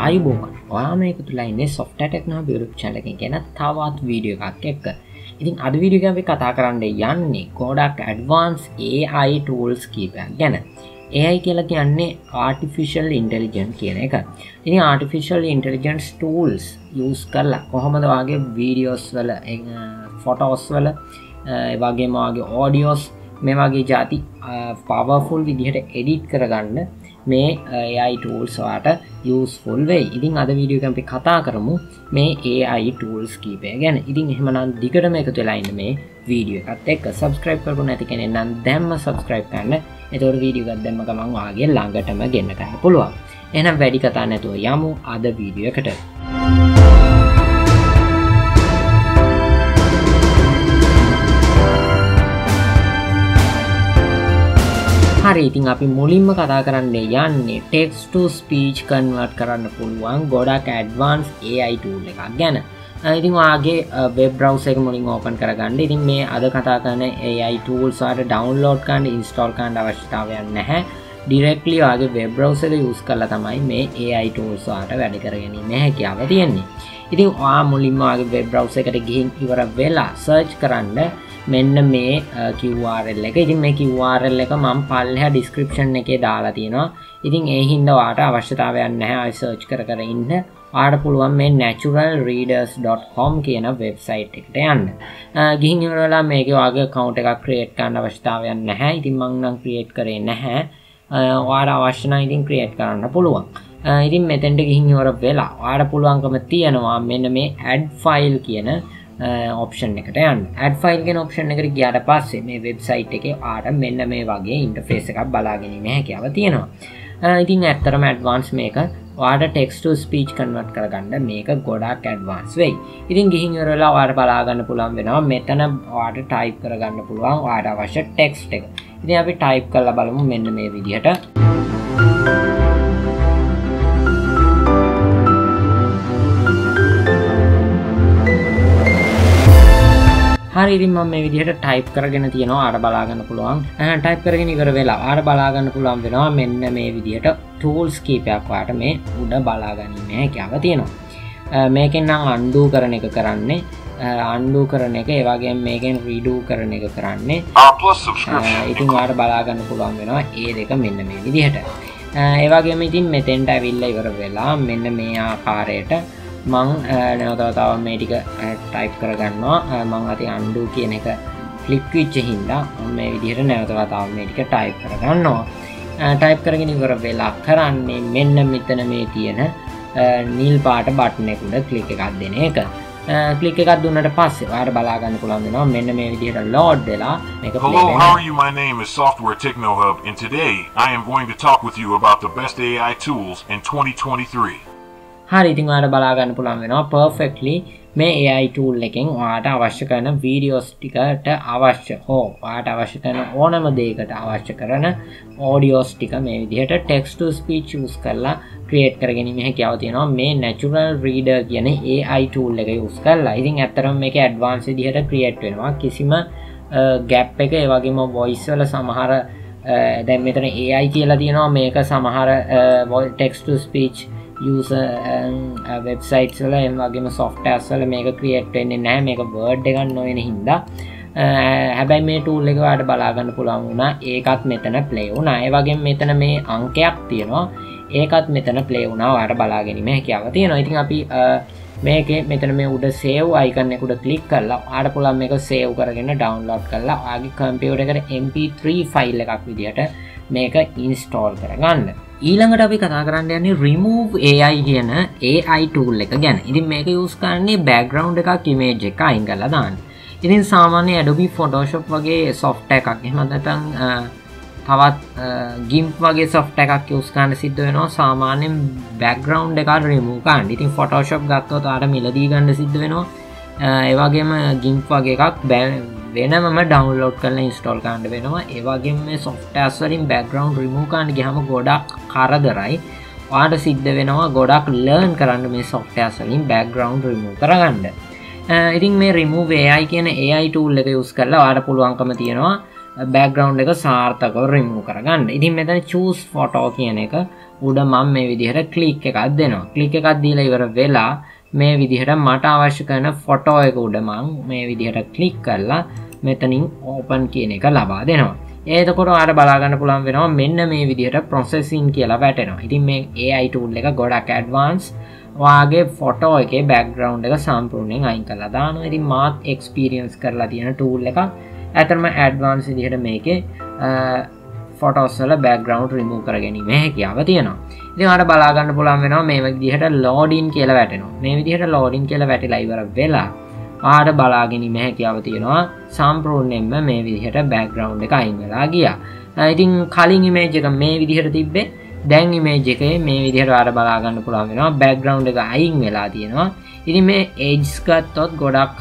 අයිබෝමන් ඔයාම එක තුලායින්න soft techno බියරුප් චලකින් ගැන තවත් වීඩියෝ එකක් එක්ක. ඉතින් අද විඩියගැි කතා කරන්න යන්නේ ගෝඩක් ඇඩ්වාන්ස් AI ටූල්ස් කීපයක් ගැන. ඒයි කියලා කියන්නේ ආටිෆිශල් ඉන්ටෙලිජන් කියන එක. ඉනි ආටිෆිශල් ඉන්ටෙලිජන්ස් ටූල්ස් යස් කරලා කොහොමද වගේ වීඩියෝස් වල ෆොටෝස් වල වගේමගේ ඕඩියෝස් මේ වගේ ජාති පවෆුල් විදිහට එඩිට් කරගන්න මේ AI ටූල්ස්වාට යස්ෆුල් වෙයි. ඉතින් අද වීඩියෝකම්පි කතා කරමු මේ AI ටූල්ස් කීපය ගැන. ඉතින් එහෙමනම් දිගටම එක තුලායින්න මේ වීඩියෝ එකත් එක් සබස්ක්‍රයිප් කරු නැති කෙනෙන්නම් දැම්ම සබස්ක්‍රයිප් කන්න එතොට වීඩියෝගත් දෙම ගමන් වගේ ළඟටම ගෙන්න්නකන්න පුළුවන්. එනම් වැඩි කතා නැතුව යමු අද වීඩියෝකට හරි. ඉතින් අපි මුලින්ම කතා කරන්න යන්නේ ටෙක්ස්ට ස්පීච් කන්වර්ට් කරන්න පුළුවන් ගොඩක් ඇඩ්වාන්ස් AI ටූල් එකක් ගැන. ඉතින් වාගේ වෙබ් බ්‍රවස් එක මුලින් ඕපන් කරගන්න. ඉතින් මේ අද කතා කරන AI ටූල්ස්වාට ඩවන්ලෝඩ් කන්ඩ ඉන්ස්ටෝල් කන්ඩ අවශ්‍යතාවයන් නැහැ. ඩිරෙක්ලි වගේ වෙබ් බ්‍රවස එක යස් කල තමයි මේ AI ටූල්ස්වාට වැඩි කරගැනීම හැකියාව තියෙන්නේ. ඉතින් වා මුලින්මගේ වෙබ් බ්‍රවස එකට ගිහින් ඉවර වෙලා සර්ච් කරන්න මෙන්න මේ කිව්වාරල් එක. ඉතින් මේ කිව්වාරල් එක මම් පල්හ ඩිස්ක්‍රපෂන් එකේ දාලා තියෙනවා. ඉතින් ඒ හින්ද වාට අවශ්‍යතාවයන් නැහැ. අයිසර්ච් කර කර ඉන්න. ආට පුළුවන් මේ නැචුරල් රීඩර්ස්.කොම් කියන වෙබ්සයිට් එකට යන්න. ගිහින් ඉවරලා මේක වගේ කවුන්ට එකක් ක්‍රේට් කන්න අවශ්‍යතාවයන් නැහැ. ඉතින් මංනම් ක්‍රියේට් කරේ නැහැ. වාට අවශ්‍යන ඉතින් ක්‍රියේට් කරන්න පුළුවන්. ඉතින් මෙතැන්ට ගිහින් ඉවර වෙලා වාට පුළුවන්කම තියෙනවා මෙන්න මේ ඇඩ් ෆයිල් කියන ඔප්ෂන් එකට යන්න. ඇඩ් ෆයිල්ගෙන ඔප්ෂන් එකට ගියට පස්සේ මේ වෙබ්සයිට් එක ආට මෙන්න මේ වගේ ඉන්ටෆේස් එකක් බලාගැනීම හැකියාව තියෙනවා. ඉතින් ඇත්තරම ඇඩ්වාන්ස් මේක වාට ටෙක්ස්ට ස්පීච් කන්වට් කරගන්න මේක ගොඩක් ඇඩ්වාන්ස් වෙයි. ඉතින් ගිහිරලා වාට බලාගන්න පුළන් වෙනවා මෙතන වාට ටයිප් කරගන්න පුළුවන් වාට අවශ්‍ය ටෙක්ස්ට එක. ඉතින් අපි ටයිප් කරලා බලමු මෙන්න මේ විදිහට. හරි ඉතින් මම මේ විදිහට ටයිප් කරගෙන තියෙනවා. අර බලාගන්න පුළුවන්. ටයිප් කරගෙන ඉවර වෙලා අර බලාගන්න පුළුවන් වෙනවා මෙන්න මේ විදිහට ටූල්ස් කීපයක් වාට මේ උඩ බලාගනින්න හැකියාව තියෙනවා. මේකෙන් නම් අන්ඩූ කරන එක කරන්නේ. අන්ඩූ කරන එක ඒවාගේ මේකෙන් රීඩූ කරන එක කරන්නේ. ඉතින් වාට බලාගන්න පුළුවන් වෙනවා ඒ දෙක මෙන්න මේ විදිහට. ඒවාගේම ඉතින් මෙතෙන්ට ඇවිල්ල ඉවර වෙලා මෙන්න මේ ආකාරයට මං නැවතවතාව මේ ටික ටයිප් කරගන්නවා මං අති අන්ඩු කියන එක ෆලික්විච්ච හින්දා මේ විදිහට නැවතවතාව මේ ටික ටයිප් කරගන්නවා ටයිප් කරගෙන ඉවර වෙලා කරන්නේ මෙන්න මෙතන මේ තියෙන නිල් පාට බට්නෙකුට කලික් එකක් දෙන එක කලික් එකක් දුන්නට පස්සේ වාර බලාගන්න පුළන් වෙනවා මෙන්න මේ විදිහට ලෝඩ් දෙලා එක Hello, how are you? My name is Software TechnoHub, and today I am going to talk with you about the best AI tools in 2023. හරි ඉතින් වාට බලාගන්න පුළන් වෙනවා පර්ෆෙක්ලි මේ AI ටූල් එකෙන් වාට අවශ්‍ය කරන වීඩියෝස් ටිකට අවශ්‍ය හෝ වාට අවශ්‍ය කරන ඕනම දේකට අවශ්‍ය කරන ඕඩියෝස් ටික මේ විදිහට ටෙක්ස්ට ස්පීච් ස් කරලා ක්‍රියේට් කරගෙනීම හැකියාව තියෙනවා. මේ නැචුරල් රීඩ කියන AI ටූල් එක යස් කරලා. ඉතින් ඇත්තරම් එක ඇඩ්වාන්ස දිහට ක්‍රියේට් වෙනවා. කිසිම ගැප් එක ඒවගේම වොයිස්වල සමහර දැම් මෙතන AI කියලා තියෙනවා. මේක සමහර ටෙක්ස්ට ස්පීච් වෙබ්සයිට් uh, වල එම වගේම සොෆ්ටස්වල මේක ක්‍රියට් වෙන්නේ නෑ මේක බර්ඩ් එකන්න නොයෙන හින්දා. Uh, හැබැයි මේ ටූල් එක වාට බලාගන්න පුළන් වුණා. ඒකත් මෙතන ප්ලේ වුණා. ඒ වගේ මෙතන මේ අංකයක් තියෙනවා. ඒකත් මෙතන ප්ලේ වුණා. වාට බලාගැනීම හැකියාව තියෙනවා. ඉතින් අපි uh, මේක මෙතන මේ උඩ සේව් අයිකන්නෙකුට කලික් කරලා ආට පුළන් මේක සේව් කරගෙන ඩවන්ලෝඩ් කරලා ආගේ කම්පියෝට එකට MP3 ෆයිල් එකක් විදිහට මේක ඉන්ස්ටෝල් කරගන්න. ඊළඟට අපි කතා කරන්න යන්නේ රිමූව් AI කියන AI ටූල් එක ගැන. ඉතින් මේක යස් කරන්නේ බෑග්‍රවන්් එකක් ඉමේජ් එක අයින් කලා දාන්න. ඉතින් සාමාන්‍ය ඇඩොබි ෆොටෝශප් වගේ සොෆ්ට එකක් එහමදටන් තවත් ගිම්ප් වගේ සොෆ්ට එකක් යස්කාන්න සිද්ධ වෙනවා. සාමාන්‍යෙන් බැග්‍රවන්් එක රිමූකාන් ඉතින් ෆොටෝශප් ගත්තෝ තාර මිලදී ගන්න සිද්ධ වෙනවා. ඒවාගේම ගිම්ප් වගේ එකක් බෑ වෙනම ඩවන්ලෝඩ් කරල ඉස්ටෝල් කාන්ඩ වෙනවා. ඒවාගේ මේ සොෆ්ටස්වරින් බැග්‍රවන්් රිමූකාන්ඩ ගහම ගොඩක් කරදරයි. වාට සිද්ධ වෙනවා ගොඩක් ලර්න් කරන්න මේ සොෆ්ටස්වලින් බැග්‍රවන්් රිමූ කරගන්න. ඉතින් මේ රිමූ AI කියන AI ටූල් එක යුස් කරලා වාට පුළුවන්කම තියෙනවා බෑග්‍රවන්් එක සාර්ථකව රිමූ කරගන්න. ඉතින් මෙතන චස් ෆොටෝ කියන එක උඩ මම් මේ විදිහට කලික් එකක් දෙනවා. කලික් එකක් දීලා ඉවර වෙලා මේ විදිහට මට අවශ්‍ය කරන ෆොටෝ එක උඩමං මේ විදිහට කලික් කරලා මෙතනින් ඕපන් කියන එක ලබා දෙනවා. ඒතකොට අර බලාගන්න පුළන් වෙනවා මෙන්න මේ විදිහට ප්‍රොසෙසින් කියලා වැටෙනවා. ඉතින් මේ ඒ අයිටූල් එක ගොඩක් ඇඩ්වාන්ස් වාගේ ෆොටෝ එක බැක්ග්‍රවන්් එක සම්පූර්ණයෙන් අයින් කලා දාන ඉතින් මාත් එක්ස්පිරියන්ස් කරලා තියෙන ටූල් එක ඇතරම ඇඩ්වාන්ස් දිහට මේක ෆොටෝස්සල බැක්ග්‍රවන්් රිමූ කර ගැනීම හැකියාව තියෙනවා. ඉතිට බලාගන්න පුළන් වෙනවා මේ දිහට ලෝඩින් කියලා වැටෙනවා. මේ විදිහට ලෝඩින් කියලා වැටිලා ඉවර වෙලා ආට බලාගෙනීම හැකියාව තියෙනවා සම්පරෝණයෙන්ම මේ විදිහට බැක්ග්‍රවන්් එක අයින් වෙලා ගියා. ඉතින් කලින් ඉමේජ් එක මේ විදිහට තිබ්බේ. දැන් ඉමේජ් එක මේ විදිහට අර බලාගන්න පුළුවන් වෙනවා බැක්ග්‍රවන්් එක අයින් වෙලා තියෙනවා. ඉති මේ ඒජ්ස්කත්තොත් ගොඩක්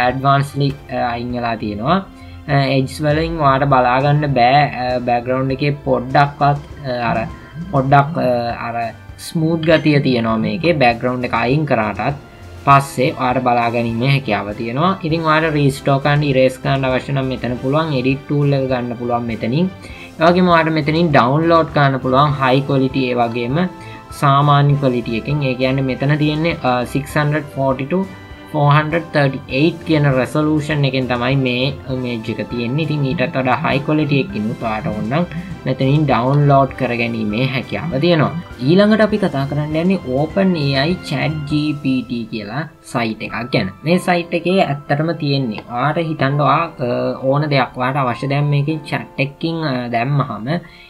ඇඩ්වාන්ස්ලි අයින් වෙලා තියෙනවා. එජ්ස් වලින් වාට බලාගන්න බෑ. බැග්‍රවන්් එක පොඩ්ඩක්වත් අර පොඩ්ඩක් අර ස්මූද් ගතිය තියෙනවා මේක බැග්‍රවන්් එක අයින් කරාටත් පස්සේ ආර බලාගැනීම හැකියාව තියෙනවා. ඉතින් වාට රීස්ටෝකන් ඉරේස්කාන්ඩ අවශ්‍යනම් මෙතන පුළුවන් එඩිට්ටූල්ල ගන්න පුළුවන් මෙතනින්. වගේ මට මෙතනින් ඩවන්ලෝඩ් කාන්න පුළුවන් හයි කොලිටිය වගේම සාමාන්‍ය කොලිටියකින් ඒ කියන්න මෙතන තියෙන්නේ 642 438 කියන රෙසලූෂන් එකෙන් තමයි මේ මේජ්ජක තියෙන්නේ. ඉතින් ඊටත් වඩා හයිකොලිටියක්කිනු පාට ඔන්නම් මෙතනින් ඩවන්ලෝඩ් කර ගැනීමේ හැකියාව තියෙනවා. ඊළඟට අපි කතා කරන්න යන්නේ ඕපන් AI චැඩ් GPT කියලා සයිට් එකක් ගැන. මේ සයිට් එකේ ඇත්තටම තියෙන්නේ ආට හිතන්ඩවා ඕන දෙයක්වාට අවශ්‍ය දැම් මේකින් චැට්ටෙක්කින් දැම්මහම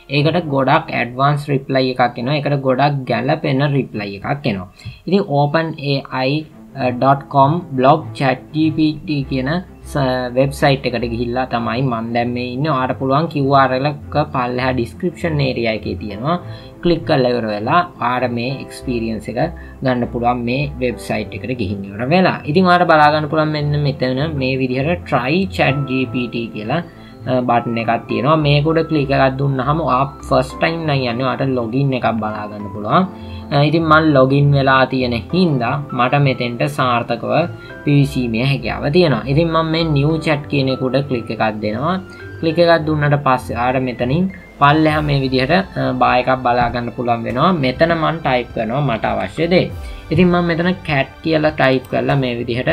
ඒකට ගොඩක් ඇඩවන්ස් රිප්ලයි එකක් එනවා. එකට ගොඩක් ගැලපෙන රිප්ලයි එකක් එනවා. ඉතින් open AI .com blog ChatGPT කියන වෙබ්සයිට් එකට ගිහිල්ලා තමයි මන් දැම්ම ඉන්න. ආට පුළුවන් කිව්වාරලක පල්ලහ ඩිස්ක්‍රපෂන් ඒරිය එක තියෙනවා. කලික් කල්ලවර වෙලා ආර මේ එක්ස්පිරියන්ස එක ගන්න පුළුවන් මේ වෙබ්සයිට් එකට ගිහින්නවර වෙලා. ඉතින් ආට බලාගන්න පුළන් මෙන්න මෙතන මේ විදිහට ට්‍රයි චට්ගපට කියලා බටන එකක් තියෙනවා. මේකුඩ කලික එකක් දුන්න හම අප ෆස්ටයින් යන්න. අට ලොගින් එකක් බලාගන්න පුළුවන්. ඉතින් මල් ලොගින් වෙලා තියෙන හින්දා මට මෙතෙන්ට සාර්ථකව පිවිසීමේ හැකියාව තියෙනවා. ඉතින් මම මේ නිව් චට් කියනෙකුට කලික් එකක් දෙනවා. කලික එකක් දුන්නට පස්ස ආට මෙතනින් පල්ලහ මේ විදිහට බායකක් බලාගන්න පුළන් වෙනවා. මෙතන මන් ටයිප් කරනවා මට අවශ්‍ය දේ. ඉතින් මම මෙතන කැට් කියලා ටයිප් කරලා මේ විදිහට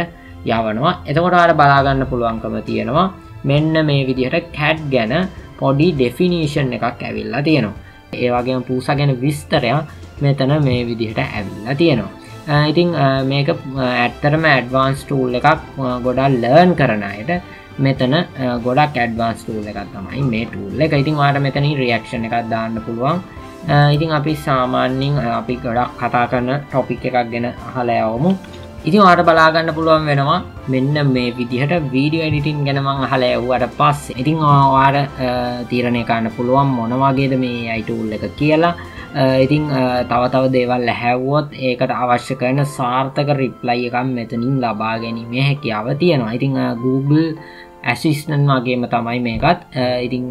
යවනවා. එතකොට අර බලාගන්න පුළුවන්කම තියෙනවා. මෙන්න මේ විදිහට කැට් ගැන පොඩි ඩෙෆිනීෂන් එකක් ඇවිල්ලා තියෙනවා. ඒවාගේ පූසා ගැන විස්තරයක් මෙතන මේ විදිහට ඇවිල්ලා තියෙනවා. ඉතිං මේක ඇත්තරම ඇඩ්වාන්ස් ටූල් එකක් ගොඩා ලර්න් කරනයට මෙතන ගොඩක් ඇඩ්වාන්ස් ටූල් එකක් තමයි මේ ටූල් එක. ඉතින් වාට මෙතන රියක්ෂණ එකක් දාන්න පුළුවන්. ඉතින් අපි සාමාන්‍යින් අපි ගොඩක් කතා කරන ටොපික් එකක් ගෙන හලයවමු ඉතින් වාට බලාගන්න පුළුවන් වෙනවා මෙන්න මේ විදිහට වීඩියෝ එඩිටින් ගැනමං හල ඇව්වට පස් ඉතිං වාට තීරණය කාන්න පුළුවන් මොනවාගේද මේ අයිටූල් එක කියලා. ඉතිං තව තව දේවල් හැව්වොත් ඒකට අවශ්‍ය කරන සාර්ථක රිප්ලයි එකම් මෙතනින් ලබා ගැනීමේ හැකියාව තියෙනවා. ඉතිං Google ඇසිස්නන් වගේම තමයි මේකත්. ඉතිං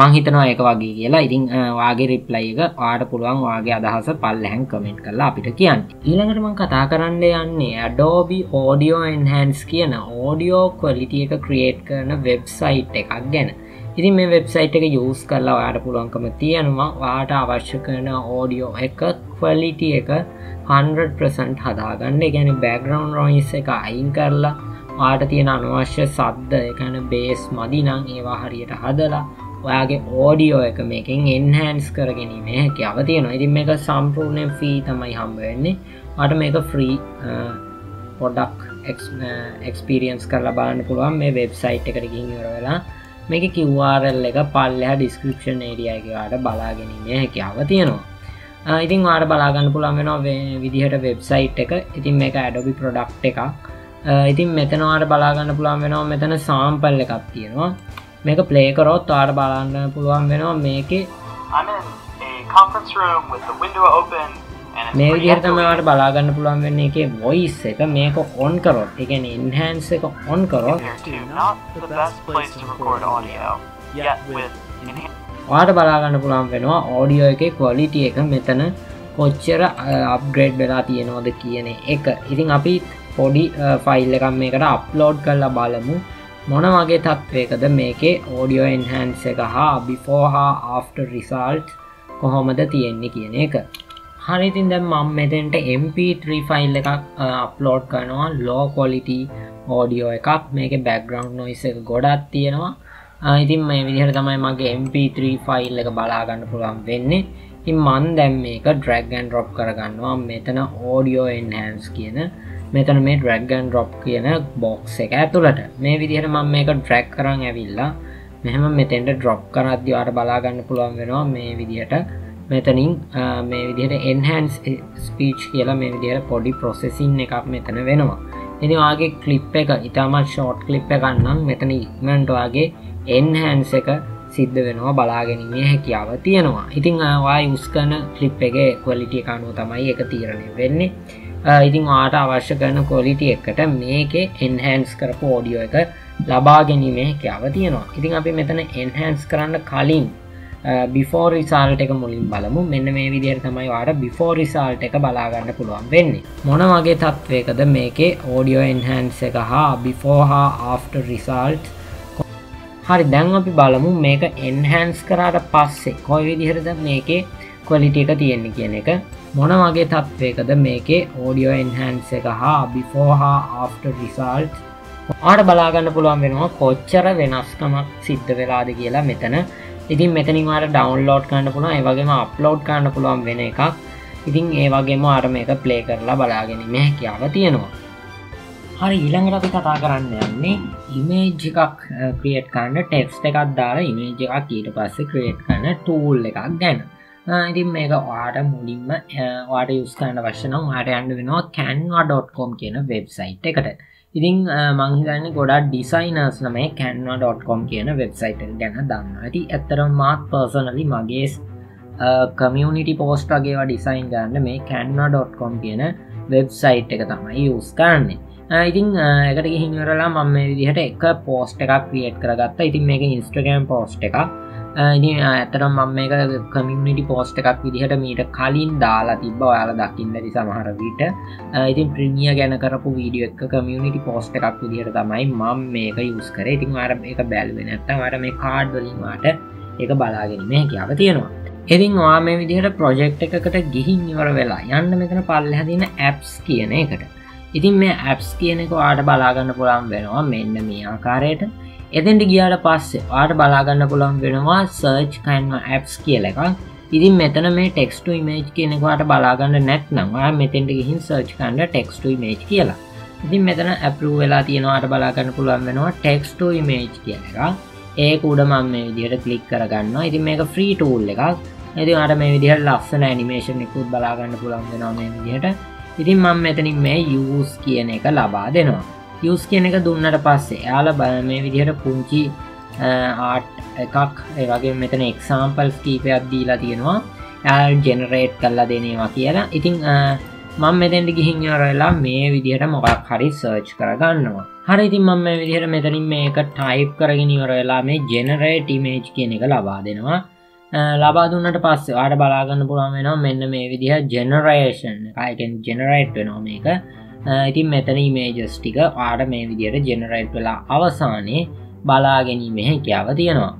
මංහිතනවා එක වගේ කියලා. ඉතිං වාගේ රිප්ලයි එක ආට පුළුවන් වගේ අදහස පල් හැන් කමෙන්ට් කරලා අපිට කියන්න. ඊළඟටම කතා කරන්න යන්නේ අඩෝබි ඕඩියෝ එන්හන්ස් කියන ඕඩියෝ කොලිටිය එක ක්‍රියේට් කරන වෙබ්සයිට් එකක් ගැන. ඉතින් මේ වෙබ්සයිට් එක යස් කරලා වාට පුළුවන්කම තියෙනවා. වාට අවශ්‍ය කරන ඕඩියෝ එක ක්වලිටිය එක 100% හදාගන්න. ගැන බැග්‍රවන්් රොයිස් එක අයින් කරලා වාට තියෙන අනවශ්‍ය සද්ද එකන බේස් මදිනං ඒවා හරියට හදලා ඔයාගේ ඕඩියෝ එක මේකින් එන්හන්ස් කර ගැනීම හැකියාව තියෙනවා. ඉතින් මේක සම්පූර්ණය ෆී තමයි හම්බවෙන්නේ අට මේක ෆ්‍රී පොඩක් එක්ස්පිරියන්ස් කරලා බාන්න පුළුවන්. මේ වෙබ්සයිට් එකට ගිහිර වෙලා මේක කිව්වාරල් එක පල්ලහ ඩිස්ක්‍රපෂන් ඒඩියගේවාට බලාගැනීමේ හැකියාව තියෙනවා. ඉතින් වාට බලාගන්න පුළන් වෙනවා විදිහට වෙබ්සයිට් එක. ඉතින් මේක ඇඩොබි ප්‍රොඩක්් එකක්. ඉතින් මෙතනවාට බලාගන්න පුළන් වෙනවා මෙතන සාම්පල් එකක් තියෙනවා. මේක ප්ලේකරොත් වාට බලාන්න පුළුවන් වෙනවා මේක. මේ විදිහතමට බලාගන්න පුළුවන් වෙන්න එක වොයිස් එක මේක ඔන් කරොත් එකන ඉන්හන්ස එක ඔන් කරොත්. වාට බලාගන්න පුළන් වෙනවා ඕඩියෝ එක කොලිටිය එක මෙතන කොච්චර අප්ග්‍රේඩ් වෙලා තියෙනවද කියන එක. ඉතින් අපි පොඩි ෆයිල් එකම් මේකට අප්ලෝඩ් කරලා බලමු මොන වගේ තත්වයකද මේකේ ඕඩියෝ එන්හන්ස එක හා බිෆෝ හා ආෆ්ට රිසල්ට් කොහොමද තියෙන්නේ කියන එක. හරිතින් දැම් මම් මෙතෙන්ට MP3 ෆයිල් එකක් අප්ලෝඩ් කරනවා. ලෝ කොලිටි ඕඩියෝ එකක්. මේක බැක්ග්‍රවන්් නොයිස එක ගොඩත් තියෙනවා. ඉතින් මේ විදිහට තමයි මගේ MP3 ෆයිල් එක බලාගන්න පුළුවන් වෙන්නේ. ඉතින් මන් දැම් මේක ඩ්‍රැග්ගන් රොප් කරගන්නවා. මෙතන ඕඩියෝ එන්හන්ස් කියන මෙතන මේ ඩ්‍රැග්ගන් රොප් කියන බොක්ස එක ඇතුළට. මේ විදිහට මම මේක ඩ්‍රැක් කරන්න ඇවිල්ලා මෙහම මෙතෙන්ට ඩ්‍රොප් කරද්දිවාට බලාගන්න පුළුවන් වෙනවා මේ විදිහට. මෙතනින් මේ විදිහට එන්හන්ස් ස්පීච් කියලා මේ විදිහට පොඩි ප්‍රොසෙසින් එකක් මෙතන වෙනවා. එනිවාගේ කලිප් එක ඉතාමත් ෂෝට් කලිප් එකන්නම් මෙතන ඉක්මන්ටවාගේ එන්හන්ස එක සිද්ධ වෙනවා බලාගැනීමේ හැකියාව තියෙනවා. ඉතිං වා යුස්කන කලිප් එක කොලිටිය කනුව තමයි එක තීරණය වෙන්නේ. ඉතිං ආට අවශ්‍ය කරන කොලිටිය එකට මේකේ එන්හන්ස් කරපු ෝඩියෝ එක ලබා ගැනීමේ හැකියාව තියෙනවා. ඉතිං අපි මෙතන එන්හන්ස් කරන්න කලින් බිෆෝ රිසාල්ට එක මුලින් බලමු. මෙන්න මේ විදිහයට තමයි වාට බිෆෝ රිසාල්ට එක බලාගන්න පුළුවන් වෙන්නේ. මොන වගේ තත්වයකද මේකේ ඕඩියෝ එන්හන්ස එක හා බිෆෝ හා ආෆ්ට රිසල්ට් හරි දැන් අපි බලමු මේක එන්හන්ස් කරාට පස්සේ කොයි විදිහරද මේකේ කොලිට එක තියෙන්නේ කියන එක. මොන වගේ තත්වයකද මේකේ ඕඩියෝ එන්හන්ස එක හා බිෆෝ හා ආෆ්ට රිසල්ට් ආට බලාගන්න පුළුවන් වෙනවා කොච්චර වෙනස්කමක් සිද්ධ වෙලාද කියලා මෙතන. ඉතින් මෙතනිවාට ඩවන්ලෝඩ් කන්න පුළුවන් ඒවගේම අප්ලෝඩ් කන්න පුළුවන් වෙන එකක්. ඉතින් ඒ වගේම අර මේක ප්ලේ කරලා බලාගෙනීම හැකියාව තියෙනවා. හරි ඊළඟට අපි කතා කරන්න යන්නේ ඉමේජ් එකක් ක්‍රියට් කන්න ටෙක්ස් එකක් දාලා ඉමේජ් එකක් ඊට පස්සේ ක්‍රියට් කන්න ටූල් එකක් ගැන. ඉතින් මේක වාට මුලින්ම වාට යුස් කන්න වශනම් වාට යන්න වෙනවා කැන්වා.කොම් කියන වෙබ්සයිට් එකට. ඉතිං මංහිතන්න ගොඩක් ඩිසයිනර්ස් නමේ කැන්වා.කොම් කියන වෙබ්සයිට ගැන දන්න ඇති ඇත්තරම් මාත් පර්සනලි මගේ කමියනිටි පෝස්ට්‍රගේවා ඩිසයින් ගන්න මේ කැන්වා.කොම් කියන වෙබ්සයිට් එක තමයි යස් කරන්නේ. ඉතින් එකට හිවරලා මම විදිහට එක පෝස්ට එකක් ක්‍රියට් කරගත්ත. ඉතින් මේක ඉන්ස්ට්‍රගම් පෝස්ට එකක්. ඉනි ඇතරම් මම මේක කමියනිටි පෝස්ට එකක් විදිහට මීට කලින් දාලා තිබ ඔයාල දකින්නදි සමහර විට. ඉතින් ප්‍රිමිය ගැන කරපු වීඩිය එක කමියනිටි පෝස්ට එකක් විදිහට තමයි මම මේක යුස් කර. ඉතින් අර එක බැල්වෙන ඇත්තම් අර මේ කාඩ් වලින්වාට එක බලාගෙනීම හැකියාව තියෙනවා. ඉතින් වා මේ විදිහට ප්‍රොජෙක්් එකකට ගිහින් ඉවර වෙලා යන්න මෙතන පල්ල හදින ඇප්ස් කියන එකට. ඉතින් මේ ඇප්ස් කියනෙක ආට බලාගන්න පුළන් වෙනවා මෙන්න මේ ආකාරයට. එතෙන්ට ගියාට පස්සේ ආට බලාගන්න පුළන් වෙනවා සර්ච් කයින්ම ඇප්ස් කියල එකක්. ඉතින් මෙතන මේ ටෙක්ස්ට මේජ් කියනෙවාට බලාගන්න නැත්නවා මෙතෙන්ට ගිහින් සර්ච් කන්ඩ ටෙක්ස්ට මේජ් කියලා. ඉතින් මෙතන ඇපරු වෙලා තියෙනවාට බලාගන්න පුළුවන් වෙනවා ටෙක්ස්ට මේජ් කියන එක ඒ උඩ මම මේ විදිහට කලික් කරගන්න ඉතින් මේක ෆ්‍රී ටූල් එකක්. ඇති අට මේ විදිහට ලස්සන ඇනිමේෂන් එකුත් බලාගන්න පුළන් වෙනවා මේ විදිහට. ඉතින් මං මෙතනින් මේ යස් කියන එක ලබා දෙනවා. යස් කියන එක දුන්නට පස්සේ යාල බල මේ විදිහට පුංචි ආට් එකක් ඒවගේ මෙතන එක්සාම්පල් කීපයක් දීලා තියෙනවා. ඇල් ජෙනරේට් කල්ලා දෙනවා කියලා. ඉතිං මං මෙතැන්ට ගිහින් යරලා මේ විදිහට මොකක් හරි සර්ච් කරගන්නවා හරි ඉතින් මම මේ විදිහට මෙතනින් මේක ටයිප් කරගෙන ඉවරලා මේ ජෙනරේට ඉමේජ් කියන එක ලබා දෙනවා. ලබා දුන්නට පස්සේ ආට බලාගන්න පුළුවන් වෙනවා මෙන්න මේ විදිහ ජෙනරේෂන් අයකෙන් ජෙනරේට් වෙනවා මේක. ඉතින් මෙතන මේජස් ටික ආට මේ විදියට ජෙනරයිට් වෙලා අවසානයේ බලා ගැනීම හැකියාව තියෙනවා.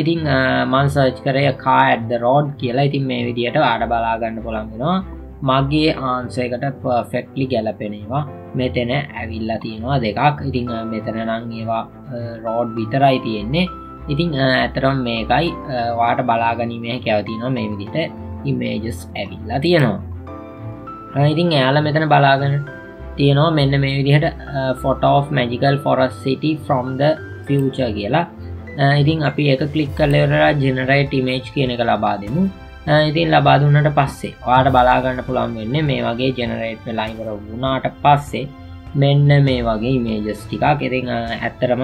ඉතිං මන්සර්ච් කරය කා ඇඩ්ද රෝඩ් කියලා. ඉතින් මේ විදියට ආඩ බලාගන්න කොළන්ගෙනවා මගේ ආන්සයකට පර්ෆෙක්ලි ගැලපෙනවා මෙතන ඇවිල්ලා තියෙනවා දෙකක්. ඉතිං මෙතන නං ඒවා රෝඩ් විතරයි තියෙන්නේ. ඉතිං ඇතරම් මේකයි වාට බලාගනීමේ කැවතිනවා මේ විදිට ඉමේජස් ඇවිල්ලා තියෙනවා. ඉතිං එයාල මෙතන බලාගන්න තියෙනවා. මෙන්න මේ විදිහට ෆොටෝ මැජිකල් ෆොරස් සිටි ෆ්‍රොම් ද ෆියච කියලා. ඉතින් අපි එක කලික් කල්ලවරලා ජෙනරයිට ඉමේජ් කියන එක ලබා දෙමු. ඉතින් ලබා දුන්නට පස්සේ වාට බලාගන්න පුළන් වෙන්න මේ වගේ ජෙනරේට් වෙලායිවර වුණාට පස්සේ මෙන්න මේ වගේ ඉමේජස් ටිකා කෙරින් ඇත්තරම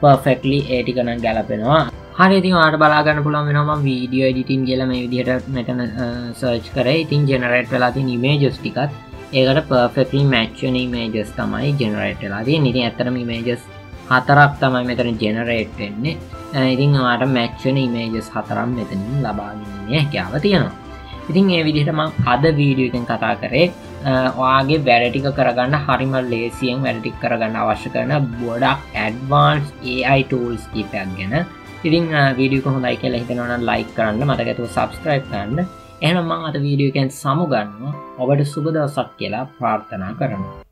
පර්ෆෙක්ලි ඒටිකනන් ගැලපෙනවා හරිති වාට බලාගන්න පුළන් වෙනම වීඩියෝ එඩිටින් කියල මේ විදිහට මෙතන සර්ච් කර. ඉතින් ජෙනරේට් වෙලාති ඉමේජස් ටිකත් ඒකට පර්ෆෙක්ලි මැච්චන මේජස් තමයි ජෙනරේටලා දී ඉතින් ඇතරම මේජස් හතරක් තමයි මෙතන ජෙනරේට් වෙන්නේ. ඉතින් වාට මැච්චන ඉමේජස් හතරම් මෙතනින් ලබාගන්නේ හැකියාව තියෙනවා. ඉතින් ඒ විදිහටම අද වීඩියෝකෙන් කතා කරේ වාගේ වැරටික කරගන්න හරිම ලේසියෙන් වැරටික් කරගන්න අවශ්‍ය කරන බොඩක් ඇඩ්වාන්ස් AI ටූල්ස් කීපයක් ගැන. ඉතින් වීඩියක හොඳයි කියලා හිතනවන ලයි කරන්න මතකතු සබස්ක්‍රයිප් කරන්න. එහම මං අත වීඩියෝ ගැන් සමුගන්න ඔබට සුබදවසක් කියලා ප්‍රාර්ථනා කරනවා.